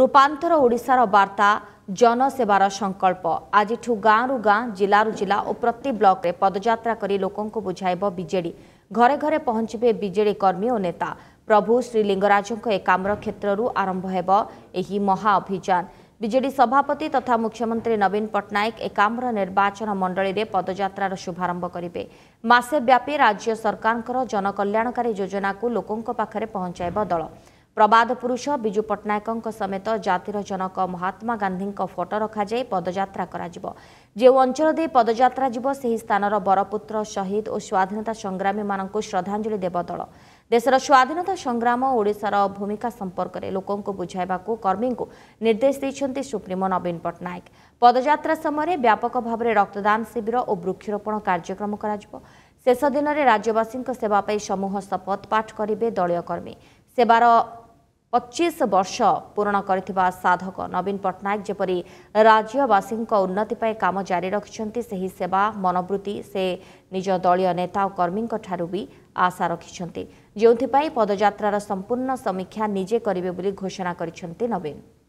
রূপান্তর ওড়িশার বার্তা জনসেবার সংকল্প আজিঠু গাঁরু গাঁ জেলারু জেলা ও প্রতি ব্লকরে পদযাত্রা করে লোকଙ୍କୁ বুঝাইব বিজেডি ঘরে ঘরে পৌঁছবে বিজেডি কর্মী ও নেতা প্রভু শ্রীলিঙ্গরাজଙ୍କ ଏ କାମର କ୍ଷେତ୍ରରୁ ଆରମ୍ଭ ହେବ ଏହି ମହା ଅଭିଯାନ ବିଜେଡି ସଭାପତି ତଥା ମୁଖ୍ୟମନ୍ତ୍ରୀ ନବୀନ ପଟ୍ଟନାୟକ ଏକାମ୍ର ନିର୍ବାଚନ ମଣ୍ଡଳୀରେ ପଦଯାତ୍ରାର ଶୁଭାରମ୍ଭ କରିବେ ମାସେ ବ୍ୟାପୀ ରାଜ୍ୟ ସରକାରଙ୍କର ଜନକଲ୍ୟାଣକାରୀ ଯୋଜନାକୁ ଲୋକଙ୍କ ପାଖରେ ପହଞ୍ଚାଇବ ଦଳ ପ୍ରବାଦ ପୁରୁଷ ବିଜୁ ପଟ୍ଟନାୟକଙ୍କ ସମେତ ଜାତିର ଜନକ ମହାତ୍ମା ଗାନ୍ଧୀଙ୍କ ଫଟୋ ରଖାଯାଇ ପଦଯାତ୍ରା କରାଯିବ ଯେଉଁ ଅଞ୍ଚଳ ଦେଇ ପଦଯାତ୍ରା ଯିବ ସେହି ସ୍ଥାନର ବରପୁତ୍ର ଶହୀଦ ଓ ସ୍ୱାଧୀନତା ସଂଗ୍ରାମୀମାନଙ୍କୁ ଶ୍ରଦ୍ଧାଞ୍ଜଳି ଦେବ ଦଳ ଦେଶର ସ୍ୱାଧୀନତା ସଂଗ୍ରାମ ଓ ଓଡ଼ିଶାର ଭୂମିକା ସମ୍ପର୍କରେ ଲୋକଙ୍କୁ ବୁଝାଇବାକୁ କର୍ମୀଙ୍କୁ ନିର୍ଦ୍ଦେଶ ଦେଇଛନ୍ତି ସୁପ୍ରିମୋ ନବୀନ ପଟ୍ଟନାୟକ ପଦଯାତ୍ରା ସମୟରେ ବ୍ୟାପକ ଭାବରେ ରକ୍ତଦାନ ଶିବିର ଓ ବୃକ୍ଷରୋପଣ କାର୍ଯ୍ୟକ୍ରମ କରାଯିବ ଶେଷ ଦିନରେ ରାଜ୍ୟବାସୀଙ୍କ ସେବା ପାଇଁ ସମୂହ ଶପଥ ପାଠ କରିବେ ଦଳୀୟ କର୍ମୀ ସେବାର ପଚିଶ ବର୍ଷ ପୂରଣ କରିଥିବା ସାଧକ ନବୀନ ପଟ୍ଟନାୟକ ଯେପରି ରାଜ୍ୟବାସୀଙ୍କ ଉନ୍ନତି ପାଇଁ କାମ ଜାରି ରଖିଛନ୍ତି ସେହି ସେବା ମନୋବୃତ୍ତି ସେ ନିଜ ଦଳୀୟ ନେତା ଓ କର୍ମୀଙ୍କଠାରୁ ବି ଆଶା ରଖିଛନ୍ତି ଯେଉଁଥିପାଇଁ ପଦଯାତ୍ରାର ସମ୍ପୂର୍ଣ୍ଣ ସମୀକ୍ଷା ନିଜେ କରିବେ ବୋଲି ଘୋଷଣା କରିଛନ୍ତି ନବୀନ